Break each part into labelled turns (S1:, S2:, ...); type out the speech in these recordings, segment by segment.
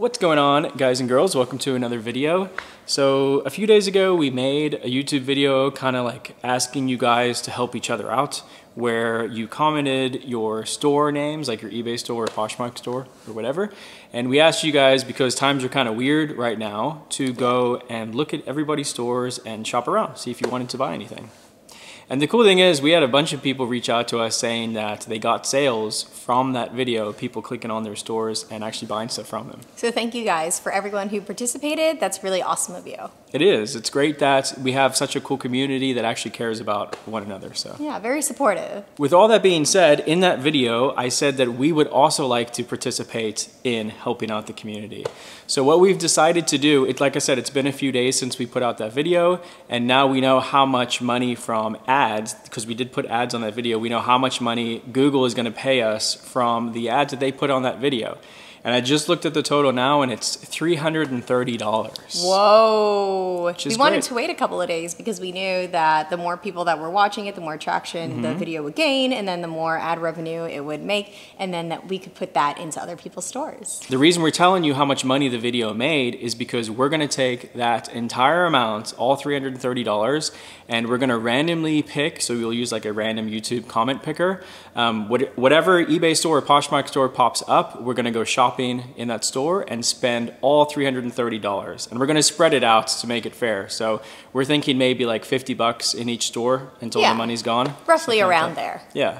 S1: What's going on guys and girls? Welcome to another video. So a few days ago we made a YouTube video kind of like asking you guys to help each other out where you commented your store names like your eBay store or Poshmark store or whatever and we asked you guys because times are kind of weird right now to go and look at everybody's stores and shop around see if you wanted to buy anything. And the cool thing is we had a bunch of people reach out to us saying that they got sales from that video, people clicking on their stores and actually buying stuff from them.
S2: So thank you guys for everyone who participated. That's really awesome of you.
S1: It is. It's great that we have such a cool community that actually cares about one another. So
S2: Yeah, very supportive.
S1: with all that being said, in that video, I said that we would also like to participate in helping out the community. So what we've decided to do, it like I said, it's been a few days since we put out that video, and now we know how much money from ads, because we did put ads on that video, we know how much money Google is going to pay us from the ads that they put on that video. And I just looked at the total now, and it's $330.
S2: Whoa.
S1: is
S2: We wanted
S1: great.
S2: to wait a couple of days because we knew that the more people that were watching it, the more traction
S1: Mm-hmm.
S2: the video would gain, and then the more ad revenue it would make, and then that we could put that into other people's stores.
S1: The reason we're telling you how much money the video made is because we're gonna take that entire amount, all $330, and we're gonna randomly pick, so we'll use like a random YouTube comment picker. Um, whatever eBay store or Poshmark store pops up, we're gonna go shopping in that store and spend all $330. And we're gonna spread it out to make it fair. So we're thinking maybe like 50 bucks in each store until
S2: Yeah.
S1: the money's gone.
S2: Roughly
S1: Something like
S2: around there.
S1: Yeah.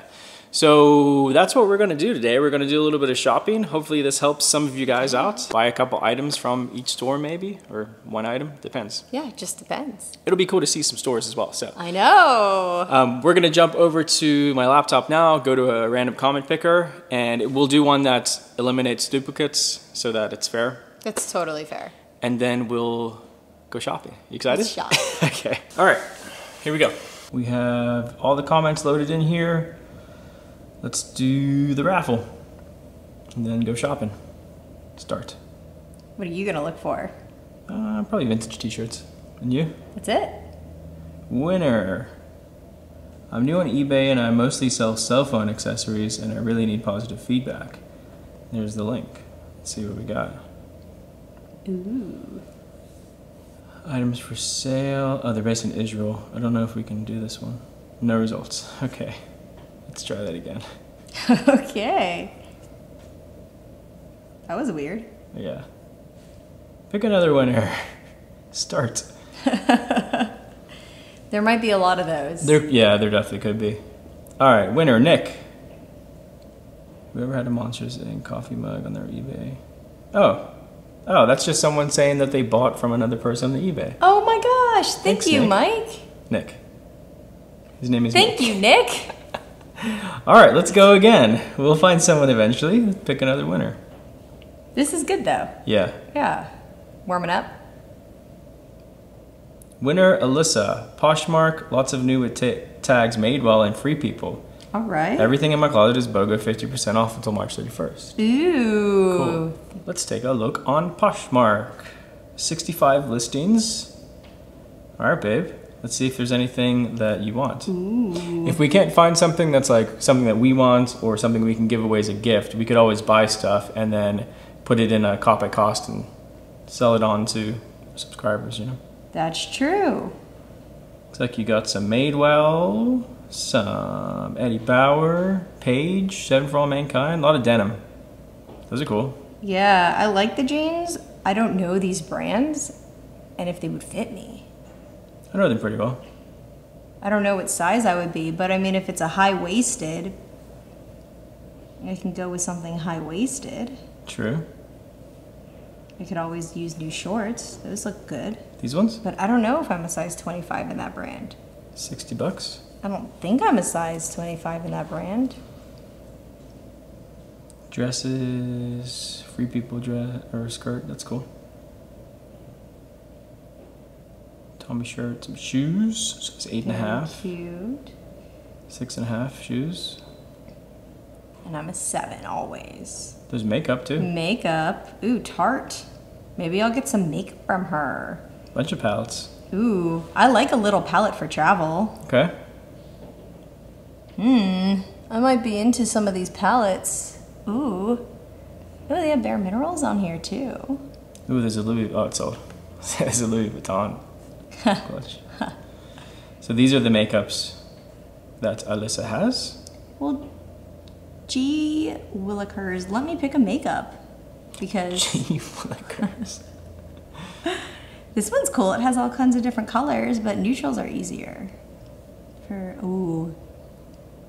S1: So that's what we're gonna do today. We're gonna do a little bit of shopping. Hopefully this helps some of you guys out. Buy a couple items from each store maybe, or one item, depends.
S2: Yeah, it just depends.
S1: It'll be cool to see some stores as well, so.
S2: I know.
S1: Um, we're gonna jump over to my laptop now, go to a random comment picker, and we'll do one that eliminates duplicates so that it's fair.
S2: That's totally fair.
S1: And then we'll go shopping. You excited?
S2: Let's shop.
S1: okay. All right. Here we go. We have all the comments loaded in here. Let's do the raffle. And then go shopping. Start.
S2: What are you going to look for?
S1: Uh, probably vintage t-shirts. And you?
S2: That's it.
S1: Winner. I'm new on eBay and I mostly sell cell phone accessories and I really need positive feedback. There's the link. Let's see what we got.
S2: Ooh.
S1: Items for sale. Oh, they're based in Israel. I don't know if we can do this one. No results. Okay. Let's try that again.
S2: okay. That was weird.
S1: Yeah. Pick another winner. Start.
S2: There might be a lot of those.
S1: There, yeah, there definitely could be. All right, winner Nick. Whoever had a Monsters Inc. coffee mug on their eBay. Oh, oh, that's just someone saying that they bought from another person on the eBay.
S2: Oh my gosh. Thank
S1: Thanks,
S2: you,
S1: Nick.
S2: Mike.
S1: Nick. His name is. Nick.
S2: Thank
S1: Nick.
S2: you, Nick.
S1: All right, let's go again. We'll find someone eventually. Let's pick another winner.
S2: This is good though.
S1: Yeah.
S2: Yeah. Warming up.
S1: Winner Alyssa. Poshmark. Lots of new tags made well and free people.
S2: All right.
S1: Everything in my closet is BOGO 50% off until March 31st.
S2: Ooh.
S1: Cool. Let's take a look on Poshmark. 65 listings. All right, babe. Let's see if there's anything that you want. If we can't find something that's like something that we want or something we can give away as a gift, we could always buy stuff and then put it in a cop at cost and sell it on to subscribers, you know?
S2: That's true.
S1: Looks like you got some Madewell, some Eddie Bauer, Paige, Seven for All Mankind, a lot of denim. Those are cool.
S2: Yeah, I like the jeans. I don't know these brands and if they would fit me.
S1: I know them pretty well.
S2: I don't know what size I would be, but I mean, if it's a high waisted, I can go with something high waisted.
S1: True.
S2: I could always use new shorts. Those look good.
S1: These ones?
S2: But I don't know if I'm a size 25 in that brand.
S1: 60 bucks.
S2: I don't think I'm a size 25 in that brand.
S1: Dresses, free people dress or skirt, that's cool. Tommy shirt, some shoes, so it's eight and a half,
S2: Cute.
S1: six and a half shoes.
S2: And I'm a seven always.
S1: There's makeup too.
S2: Makeup. Ooh, Tarte. Maybe I'll get some makeup from her.
S1: Bunch of palettes.
S2: Ooh, I like a little palette for travel.
S1: Okay.
S2: Hmm, I might be into some of these palettes. Ooh. Oh, they have bare minerals on here too.
S1: Ooh, there's a Louis. Oh, it's sold. there's a Louis Vuitton clutch. so these are the makeups that Alyssa has.
S2: Well, gee willikers, let me pick a makeup because
S1: Flickers.
S2: this one's cool. It has all kinds of different colors, but neutrals are easier. For ooh,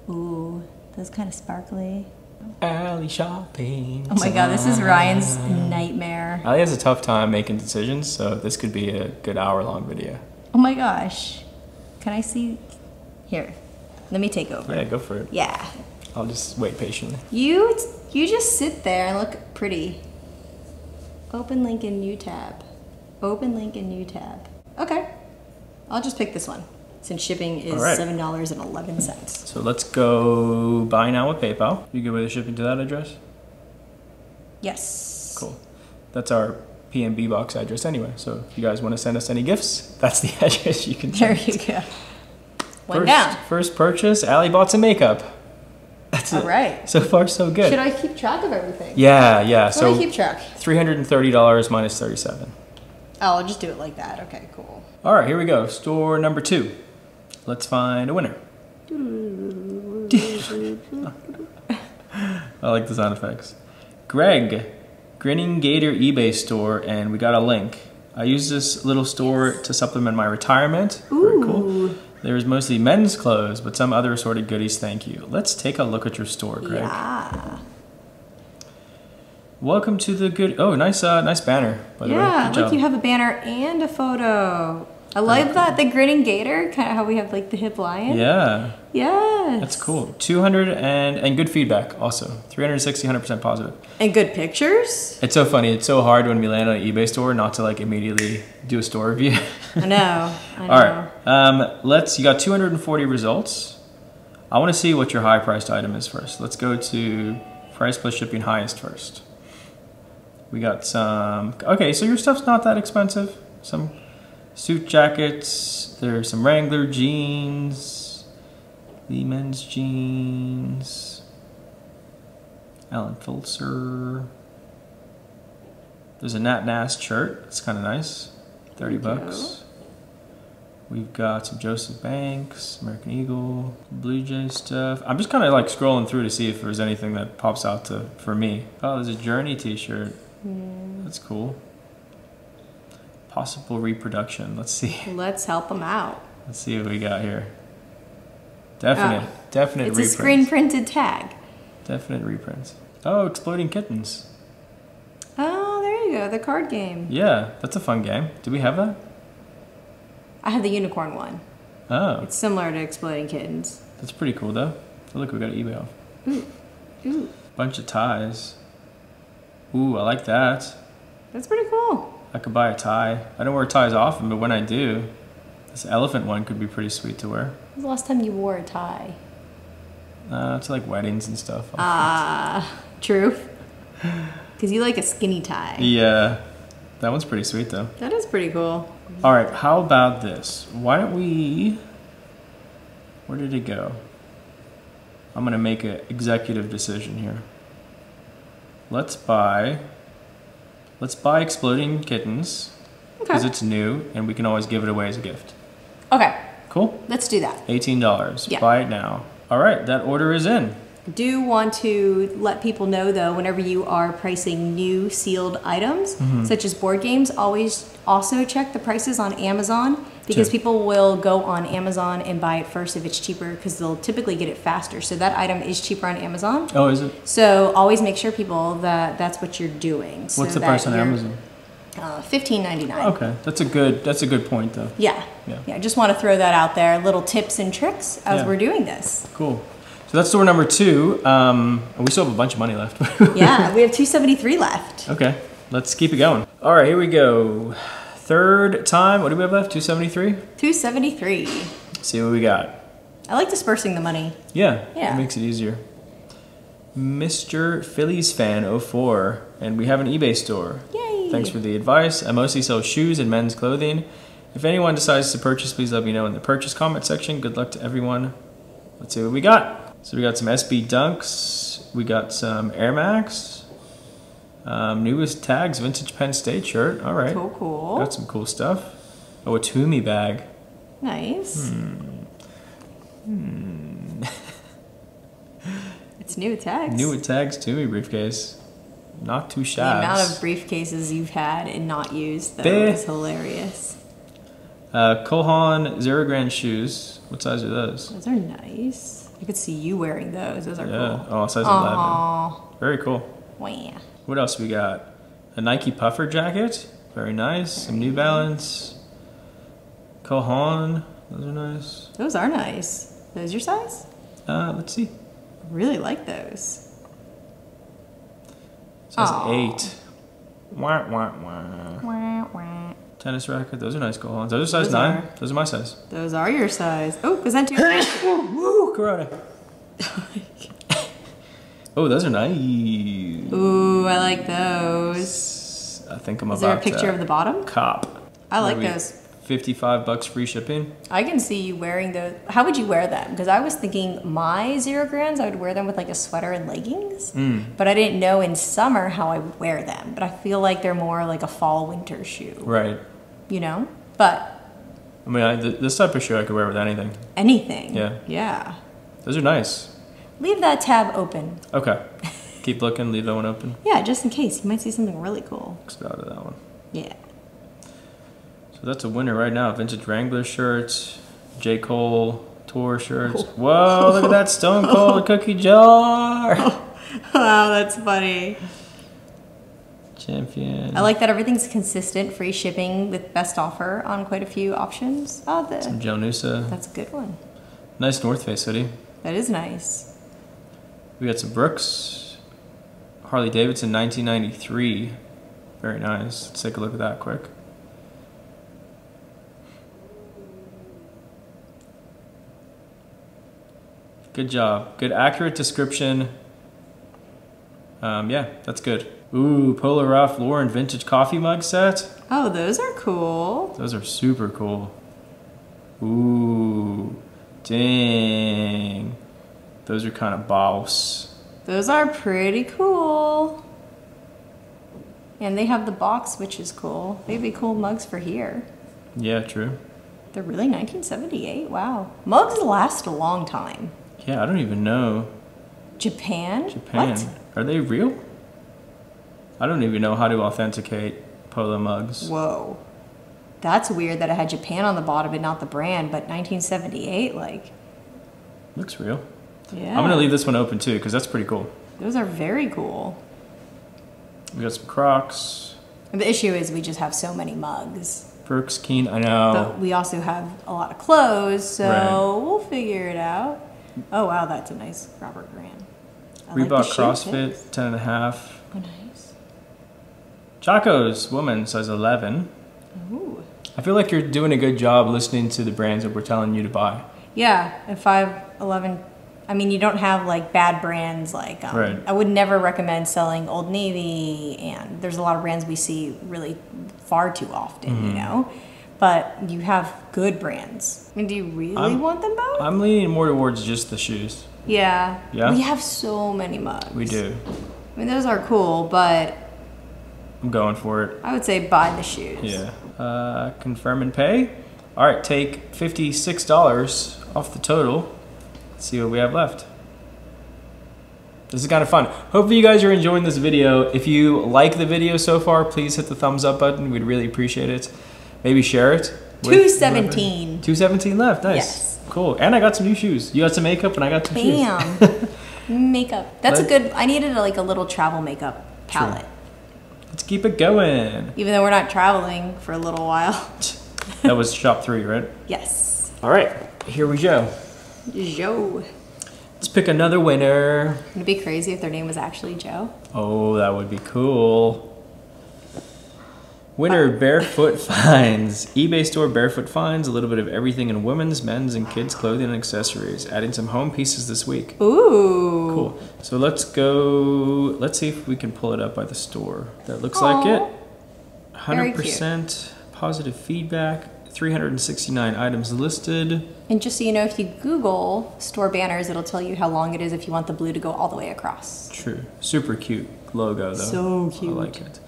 S2: ooh, those kind of sparkly.
S1: Alley shopping.
S2: Oh my god, this is Ryan's nightmare.
S1: Ali has a tough time making decisions, so this could be a good hour-long video.
S2: Oh my gosh, can I see? Here, let me take over.
S1: Yeah, go for it.
S2: Yeah,
S1: I'll just wait patiently.
S2: you you just sit there and look pretty. Open link in new tab. Open link in new tab. Okay, I'll just pick this one since shipping is
S1: right.
S2: seven dollars and eleven cents.
S1: So let's go buy now with PayPal. You good with the shipping to that address?
S2: Yes.
S1: Cool. That's our PMB box address anyway. So if you guys want to send us any gifts, that's the address you can
S2: There
S1: send.
S2: you go. One
S1: first,
S2: down.
S1: First purchase, Ali bought some makeup. That's
S2: All
S1: it.
S2: right.
S1: So far, so good.
S2: Should I keep track of everything?
S1: Yeah, yeah.
S2: I
S1: So
S2: keep track?
S1: three hundred and thirty dollars minus thirty-seven.
S2: Oh, I'll just do it like that. Okay, cool.
S1: All right, here we go. Store number two. Let's find a winner. I like the sound effects. Greg, Grinning Gator eBay store, and we got a link. I use this little store to supplement my retirement. Very cool. There's mostly men's clothes, but some other assorted goodies. Thank you. Let's take a look at your store, Greg.
S2: Yeah.
S1: Welcome to the good. Oh, nice, uh, nice banner. By the way,
S2: Yeah, look, you have a banner and a photo. I like that. The grinning gator, kind of how we have like the hip lion.
S1: Yeah.
S2: Yeah.
S1: That's cool. 200 and, and good feedback also. 360, 100% positive.
S2: And good pictures.
S1: It's so funny. It's so hard when we land on an eBay store not to like immediately do a store review.
S2: I know. I know.
S1: All right. Um, let's, you got 240 results. I want to see what your high priced item is first. Let's go to price plus shipping highest first. We got some, okay, so your stuff's not that expensive. Some suit jackets, there's some Wrangler jeans, the men's jeans, Alan Flusser. There's a Nat Nast shirt. It's kind of nice. 30 bucks. We've got some Joseph Banks, American Eagle, Blue Jay stuff. I'm just kind of like scrolling through to see if there's anything that pops out to for me. Oh, there's a Journey T-shirt. Hmm. That's cool. Possible reproduction. Let's see.
S2: Let's help them out.
S1: Let's see what we got here. Definite, oh, definite
S2: Oh, It's a
S1: reprints.
S2: screen printed tag.
S1: Definite reprints. Oh, Exploding Kittens.
S2: Oh, there you go. The card game.
S1: Yeah, that's a fun game. Do we have that?
S2: I have the unicorn one.
S1: Oh,
S2: It's similar to Exploding Kittens.
S1: that's pretty cool though. Oh, look, we got an eBay off.
S2: Ooh,
S1: Bunch of ties. Ooh, I like that.
S2: that's pretty cool.
S1: I could buy a tie. I don't wear ties often, but when I do, this elephant one could be pretty sweet to wear.
S2: When was the last time you wore a tie?
S1: Uh, to like weddings and stuff.
S2: Ah, true. Because you like a skinny tie.
S1: yeah, that one's pretty sweet though.
S2: That is pretty cool.
S1: All right, how about this? Why don't we? Where did it go? I'm gonna make an executive decision here. Let's buy. Let's buy exploding kittens because
S2: Okay.
S1: it's new and we can always give it away as a gift.
S2: Okay,
S1: Cool.
S2: let's do that.
S1: Eighteen dollars.
S2: Yeah.
S1: Buy it now. All right, that order is in.
S2: Do want to let people know though, whenever you are pricing new sealed items,
S1: Mm-hmm.
S2: such as board games, always also check the prices on Amazon because
S1: Sure.
S2: people will go on Amazon and buy it first if it's cheaper because they'll typically get it faster. So that item is cheaper on Amazon.
S1: Oh, is it?
S2: So always make sure people that that's what you're doing. so
S1: What's the price on Amazon?
S2: Uh, Fifteen ninety nine.
S1: Okay, that's a good. That's a good point though.
S2: Yeah.
S1: Yeah.
S2: Yeah. I just want to throw that out there. Little tips and tricks as
S1: Yeah.
S2: we're doing this.
S1: Cool. So that's store number two. Um, we still have a bunch of money left.
S2: Yeah, we have 273 left.
S1: Okay, let's keep it going. All right, here we go. Third time. What do we have left? 273?
S2: 273.
S1: See what we got.
S2: I like dispersing the money.
S1: Yeah,
S2: Yeah.
S1: it makes it easier. Mr. Phillies fan 04, and we have an eBay store.
S2: Yay.
S1: Thanks for the advice. I mostly sell shoes and men's clothing. If anyone decides to purchase, please let me know in the purchase comment section. Good luck to everyone. Let's see what we got. So we got some SB Dunks. We got some Air Max. Um, newest tags, vintage Penn State shirt. All right.
S2: Cool, cool.
S1: Got some cool stuff. Oh, a Tumi bag.
S2: nice.
S1: Hmm.
S2: it's new tags.
S1: New with tags, Tumi briefcase. Not too
S2: shabby.
S1: The
S2: amount of briefcases you've had and not used though
S1: Bleh.
S2: is hilarious.
S1: uh, Cole Haan Zero Grand shoes. What size are those?
S2: Those are nice. I could see you wearing those. Those are
S1: Yeah.
S2: cool.
S1: Oh, size
S2: Aww.
S1: 11. Very cool.
S2: Wow.
S1: What else we got? A Nike puffer jacket. Very nice. Some New Balance. Cole Haan. Those are nice.
S2: Those are nice. Those your size?
S1: Uh, let's see.
S2: I really like those.
S1: Size
S2: Aw.
S1: 8. Wah, wah, wah.
S2: Wah, wah.
S1: Tennis racket. Those are nice Cole Haans. Those are size
S2: Those
S1: 9.
S2: are.
S1: Those are my size.
S2: Those are your size. Oh, was that too?
S1: Woo! Corona. Oh, those are nice.
S2: Ooh, I like those.
S1: I think I'm
S2: Is
S1: about
S2: there a picture of the bottom?
S1: cop.
S2: I like
S1: Maybe
S2: those.
S1: 55 bucks free shipping.
S2: I can see you wearing those. How would you wear them? Because I was thinking my zero grands, I would wear them with like a sweater and leggings.
S1: Mm.
S2: But I didn't know in summer how I would wear them. But I feel like they're more like a fall winter shoe,
S1: Right.
S2: you know? But
S1: I mean, I, th- this type of shoe I could wear with anything.
S2: anything.
S1: Yeah.
S2: Yeah.
S1: Those are nice.
S2: Leave that tab open.
S1: Okay. Keep looking, leave that one open.
S2: Yeah, just in case. You might see something really cool.
S1: Exit out of that one.
S2: Yeah.
S1: So that's a winner right now. Vintage Wrangler shirts, J. Cole tour shirts. Whoa, look at that Stone Cold cookie jar.
S2: wow, that's funny.
S1: Champion.
S2: I like that everything's consistent, free shipping with best offer on quite a few options. Oh, the,
S1: Joe Noosa.
S2: that's a good one.
S1: Nice North Face hoodie.
S2: That is nice.
S1: We got some Brooks. Harley Davidson 1993. Very nice. Let's take a look at that quick. Good job. Good accurate description. Um, yeah, that's good. Ooh, Polo Ralph Lauren vintage coffee mug set.
S2: Oh, those are cool.
S1: Those are super cool. Ooh, dang. Those are kind of boss.
S2: Those are pretty cool. And they have the box, which is cool. They'd be cool mugs for here.
S1: Yeah, true.
S2: They're really 1978. Wow. Mugs last a long time.
S1: Yeah, I don't even know.
S2: Japan?
S1: Japan.
S2: What?
S1: Are they real? I don't even know how to authenticate polo mugs.
S2: Whoa. That's weird that it had Japan on the bottom and not the brand, but 1978, like,
S1: Looks real.
S2: Yeah.
S1: I'm gonna leave this one open too, because that's pretty cool.
S2: Those are very cool.
S1: We got some Crocs.
S2: The issue is we just have so many mugs.
S1: Brooks Keen, I know.
S2: But we also have a lot of clothes, so
S1: Right.
S2: we'll figure it out. Oh wow, that's a nice Robert Grant. I like
S1: Reebok
S2: shoe
S1: CrossFit,
S2: tips.
S1: 10 and a half.
S2: Oh nice.
S1: Chaco's woman size 11.
S2: Ooh.
S1: I feel like you're doing a good job listening to the brands that we're telling you to buy.
S2: Yeah, and five eleven. I mean, you don't have like bad brands. Like, um,
S1: Right.
S2: I would never recommend selling Old Navy, and there's a lot of brands we see really far too often.
S1: Mm-hmm.
S2: You know, but you have good brands. I mean, do you really
S1: I'm-
S2: want them both?
S1: I'm leaning more towards just the shoes.
S2: yeah.
S1: Yeah?
S2: We have so many mugs.
S1: We do.
S2: I mean, those are cool, but
S1: I'm going for it.
S2: I would say buy the shoes.
S1: Yeah. Uh, confirm and pay. All right, take $56 off the total. See what we have left. This is kind of fun. Hopefully you guys are enjoying this video. If you like the video so far, please hit the thumbs up button. We'd really appreciate it. Maybe share it.
S2: Two seventeen.
S1: 217 left. Nice.
S2: Yes.
S1: Cool. And I got some new shoes. You got some makeup and I got some shoes.
S2: Bam. makeup. That's a good. I needed like a little travel makeup palette.
S1: Let's keep it going.
S2: Even though we're not traveling for a little while.
S1: That was shop three, right?
S2: yes.
S1: All right, here we go.
S2: Joe.
S1: Let's pick another winner.
S2: It'd be crazy if their name was actually Joe.
S1: Oh, that would be cool. Winner Barefoot Finds. eBay store Barefoot Finds. A little bit of everything in women's, men's, and kids' clothing and accessories. Adding some home pieces this week.
S2: Ooh.
S1: Cool. So let's go. Let's see if we can pull it up by the store. That looks like it.
S2: Very
S1: 100% positive feedback. 369 items listed.
S2: And just so you know, if you Google store banners, it'll tell you how long it is if you want the blue to go all the way across.
S1: True. Super cute. logo though.
S2: So cute.
S1: I like it.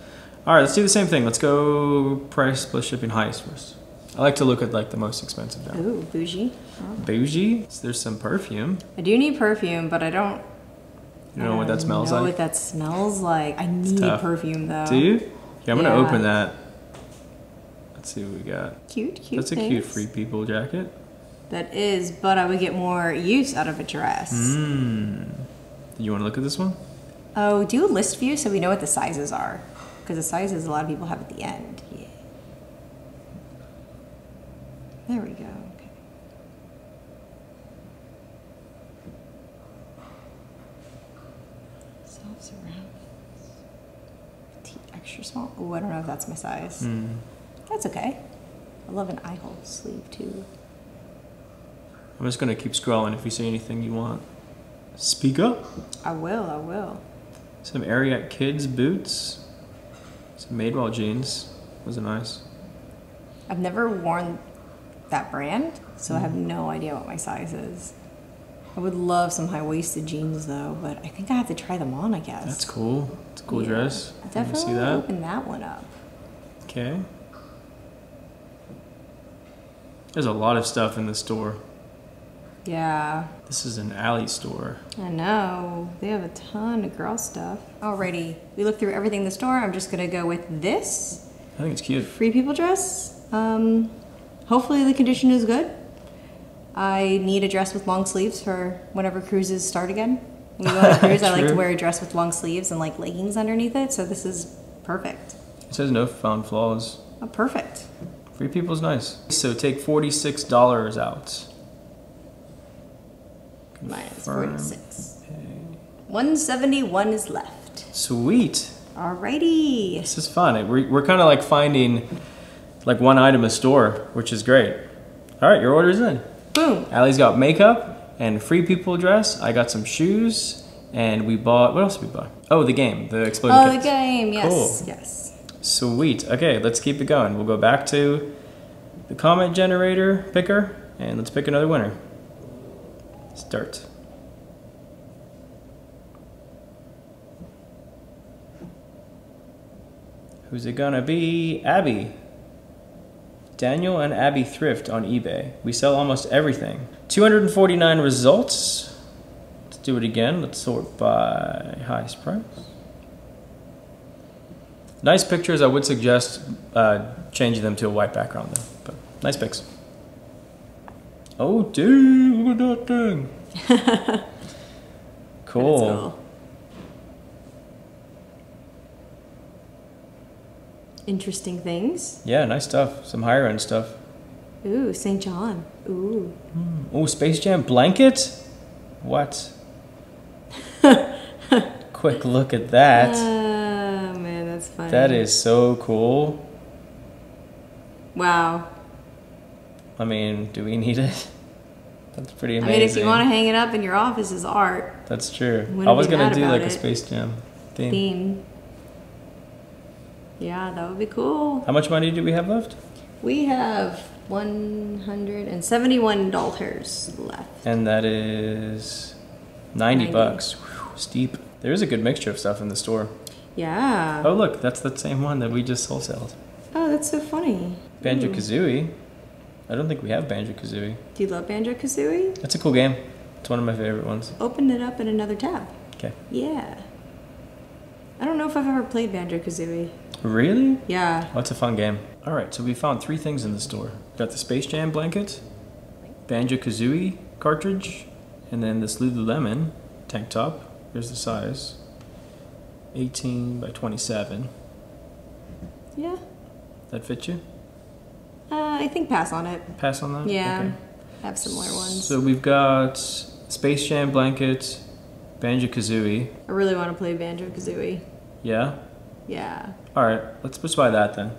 S1: All right, let's do the same thing. Let's go price plus shipping highest first. I like to look at like the most expensive now.
S2: Ooh, bougie.
S1: Bougie. So there's some perfume.
S2: I do need perfume, but I don't.
S1: You know what that smells like?
S2: know
S1: like?
S2: what that smells like. I need perfume though.
S1: Do you? Yeah, I'm gonna
S2: Yeah.
S1: open that. Let's see what we got.
S2: Cute, cute.
S1: That's a cute free people jacket.
S2: That is, but I would get more use out of a dress.
S1: Mmm. You want to look at this one?
S2: Oh, do a list view so we know what the sizes are. Because the sizes a lot of people have at the end. Yeah. There we go. Okay. Petite extra small. Oh, I don't know if that's my size.
S1: Mm.
S2: That's okay. I love an eye hole sleeve too.
S1: I'm just gonna keep scrolling. If you see anything you want, speak up.
S2: I will. I will.
S1: Some Ariat kids boots. Some Madewell jeans. Those are nice.
S2: I've never worn that brand, so I have mm-hmm. no idea what my size is. I would love some high waisted jeans though, but I think I have to try them on, I guess.
S1: That's cool. It's a cool
S2: Yeah.
S1: dress. Me
S2: Definitely
S1: see that.
S2: open that one up.
S1: Okay. There's a lot of stuff in the store.
S2: Yeah,
S1: This is an alley store.
S2: I know. They have a ton of girl stuff. Alrighty, we looked through everything in the store. I'm just gonna go with this
S1: I think it's cute.
S2: free people dress. Um, hopefully the condition is good. I need a dress with long sleeves for whenever cruises start again. When we go on a cruise, I like to wear a dress with long sleeves and like leggings underneath it. So this is perfect.
S1: It says no found flaws.
S2: Oh, perfect.
S1: Free people's nice. So take forty-six dollars out.
S2: Minus
S1: Confirm.
S2: 46. 171 is left.
S1: Sweet.
S2: Alrighty.
S1: This is fun. We're, we're kind of like finding like one item a store, which is great. All right, your order's in.
S2: Boom.
S1: Allie's got makeup and free people dress. I got some shoes, and we bought. What else did we buy? Oh, the game, the exploding
S2: Oh, the game. Yes.
S1: Cool.
S2: Yes.
S1: Sweet. Okay, let's keep it going. We'll go back to the comment generator picker, and let's pick another winner. Start. Who's it gonna be? Abby. Daniel and Abby Thrift on eBay. We sell almost everything. 249 results. Let's do it again. Let's sort by highest price. Nice pictures. I would suggest uh, changing them to a white background though. But nice pics. Oh, dude, look at that thing. cool.
S2: Cool. Interesting things.
S1: Yeah, nice stuff. Some higher end stuff.
S2: Ooh, St. John. Ooh.
S1: Oh, Space Jam blanket? What? Quick look at that.
S2: Oh, man, that's funny.
S1: That is so cool.
S2: Wow.
S1: I mean, do we need it? That's pretty
S2: I
S1: amazing.
S2: mean, if you want to hang it up in your office as art
S1: That's true. I was gonna do like a. Space Jam theme.
S2: theme. Yeah, that would be cool.
S1: How much money do we have left?
S2: We have $171 left.
S1: And that is 90,
S2: 90.
S1: bucks. Whew, steep. There is a good mixture of stuff in the store.
S2: Yeah.
S1: Oh, look, that's the same one that we just wholesaled.
S2: Oh, that's so funny.
S1: Banjo. Kazooie. I don't think we have Banjo Kazooie.
S2: Do you love Banjo Kazooie?
S1: That's a cool game. It's one of my favorite ones.
S2: Open it up in another tab.
S1: Okay.
S2: Yeah. I don't know if I've ever played Banjo Kazooie.
S1: Really?
S2: Yeah.
S1: It's a fun game. All right, so we found three things in the store. Got the Space Jam blanket, Banjo Kazooie cartridge, and then this Lululemon tank top. Here's the size 18 by 27.
S2: Yeah.
S1: That fit you?
S2: Uh, I think pass on it.
S1: Pass on that?
S2: Yeah.
S1: Okay.
S2: Have similar ones.
S1: So we've got Space Jam blanket, Banjo Kazooie.
S2: I really want to play Banjo Kazooie.
S1: Yeah?
S2: Yeah.
S1: All right, let's let's buy that then.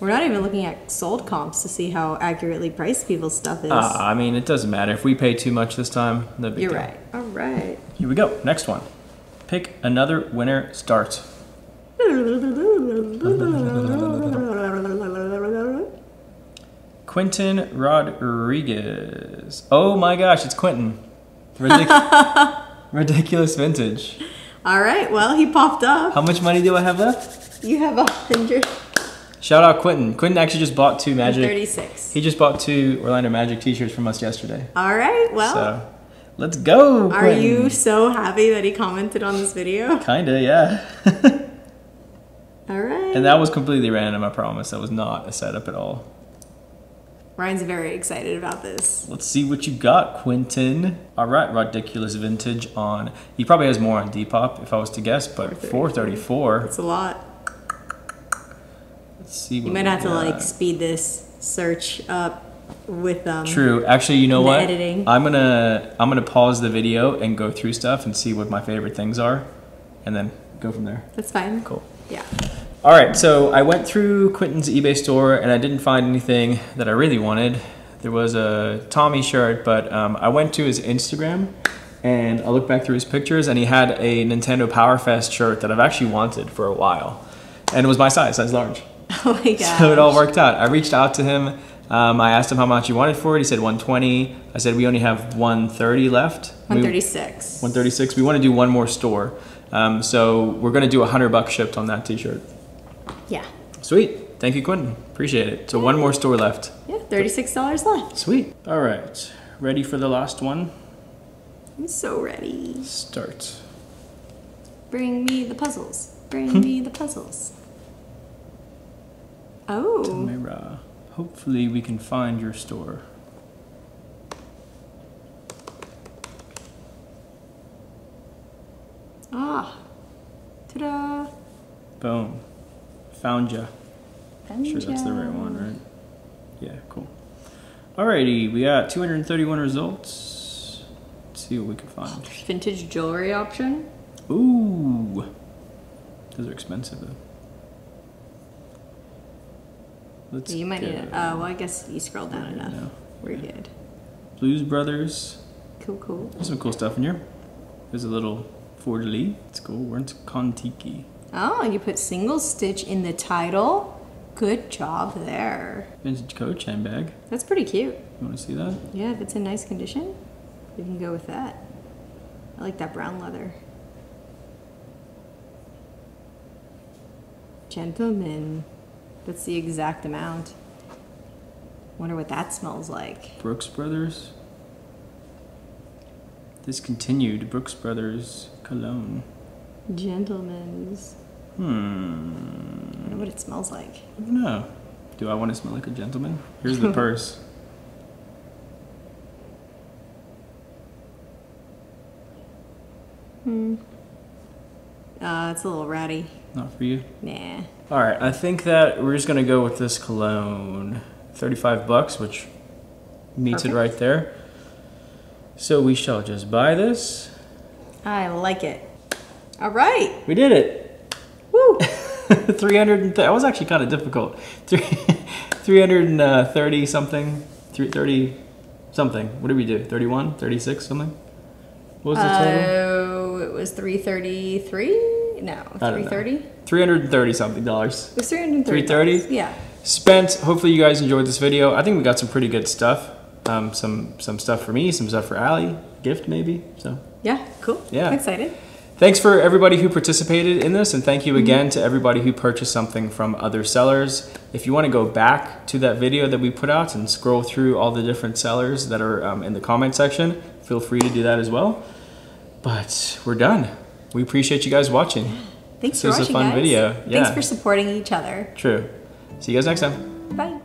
S2: We're not even looking at sold comps to see how accurately priced people's stuff is.
S1: Uh, I mean, it doesn't matter. If we pay too much this time, no big
S2: You're
S1: deal.
S2: right. All right.
S1: Here we go. Next one. Pick another winner. Start. Quentin Rodriguez. Oh my gosh, it's Quentin. Ridic- ridiculous vintage.
S2: All right, well, he popped up.
S1: How much money do I have left?
S2: You have a hundred
S1: Shout out Quentin. Quentin actually just bought two Magic.
S2: thirty-six.
S1: He just bought two Orlando Magic t-shirts from us yesterday.
S2: All right, well,
S1: So, let's go.
S2: are
S1: Quentin.
S2: you so happy that he commented on this video?
S1: Kinda, yeah.
S2: All right.
S1: and that was completely random, I promise. That was not a setup at all.
S2: Ryan's very excited about this.
S1: Let's see what you got, Quentin. All right, ridiculous vintage on. He probably has more on Depop, if I was to guess, but 434.
S2: It's a lot.
S1: Let's see.
S2: You might have to like speed this search up with um.
S1: True. Actually, you know what?
S2: editing.
S1: I'm gonna I'm gonna pause the video and go through stuff and see what my favorite things are, and then go from there.
S2: That's fine.
S1: Cool.
S2: Yeah.
S1: All right, so I went through Quentin's eBay store and I didn't find anything that I really wanted. There was a Tommy shirt, but um, I went to his Instagram and I looked back through his pictures and he had a Nintendo Power Fest shirt that I've actually wanted for a while. And it was my size, size large.
S2: Oh my god.
S1: So it all worked out. I reached out to him. Um, I asked him how much he wanted for it. He said 120. I said we only have 130 left. We-
S2: One thirty-six.
S1: 136. We want to do one more store. Um, so we're going to do a 100 bucks shipped on that t-shirt.
S2: Yeah.
S1: Sweet. Thank you, Quentin. Appreciate it. So one more store left.
S2: Yeah. Thirty-six dollars left.
S1: Sweet. All right. Ready for the last one?
S2: I'm so ready.
S1: Start.
S2: Bring me the puzzles. Bring me the puzzles. Oh.
S1: Mira. Hopefully we can find your store.
S2: Ah. Ta-da.
S1: Boom. Found ya.
S2: Found
S1: Sure that's the right one, right? Yeah, cool. Alrighty, we got 231 results. Let's see what we can find.
S2: Oh, vintage jewelry option.
S1: Ooh. Those are expensive though. Let's
S2: You might need it. Oh, well, I guess you scrolled down enough.
S1: no.
S2: We're
S1: Yeah.
S2: good.
S1: Blues Brothers.
S2: Cool, cool.
S1: There's some cool stuff in here. There's a little de lis. It's cool. We're into Kontiki.
S2: Oh, you put single stitch in the title. Good job there.
S1: Vintage coach handbag.
S2: That's pretty cute.
S1: You want to see that?
S2: Yeah, if it's in nice condition, you can go with that. I like that brown leather. Gentlemen. That's the exact amount. Wonder what that smells like.
S1: Brooks Brothers. Discontinued Brooks Brothers cologne.
S2: Gentleman's.
S1: Hmm.
S2: I wonder what it smells like.
S1: I don't know. Do I want to smell like a gentleman? Here's the purse.
S2: Hmm. Uh, it's a little ratty.
S1: Not for you.
S2: Nah.
S1: All right, I think that we're just gonna go with this cologne, thirty-five bucks, which meets it right there. So we shall just buy this.
S2: I like it. All right.
S1: We did it.
S2: Woo.
S1: Three hundred. That was actually kind of difficult. Three, three hundred uh, thirty something. Three thirty something. What did we do? 31, 36 something. What was the total?
S2: Oh, it was 333? No,
S1: I don't know.
S2: 330?
S1: Three hundred and thirty something dollars.
S2: It was 330.
S1: 330?
S2: Yeah.
S1: spent. Hopefully, you guys enjoyed this video. I think we got some pretty good stuff. Um, some some stuff for me, some stuff for Allie, gift maybe. So
S2: Yeah, cool.
S1: Yeah.
S2: I'm excited.
S1: Thanks for everybody who participated in this, and thank you again to everybody who purchased something from other sellers. If you want to go back to that video that we put out and scroll through all the different sellers that are um, in the comment section, feel free to do that as well. But we're done. We appreciate you guys watching.
S2: Thanks
S1: This
S2: for
S1: was a
S2: watching,
S1: fun
S2: guys.
S1: video.
S2: Thanks for supporting each other.
S1: True. See you guys next time.
S2: Bye.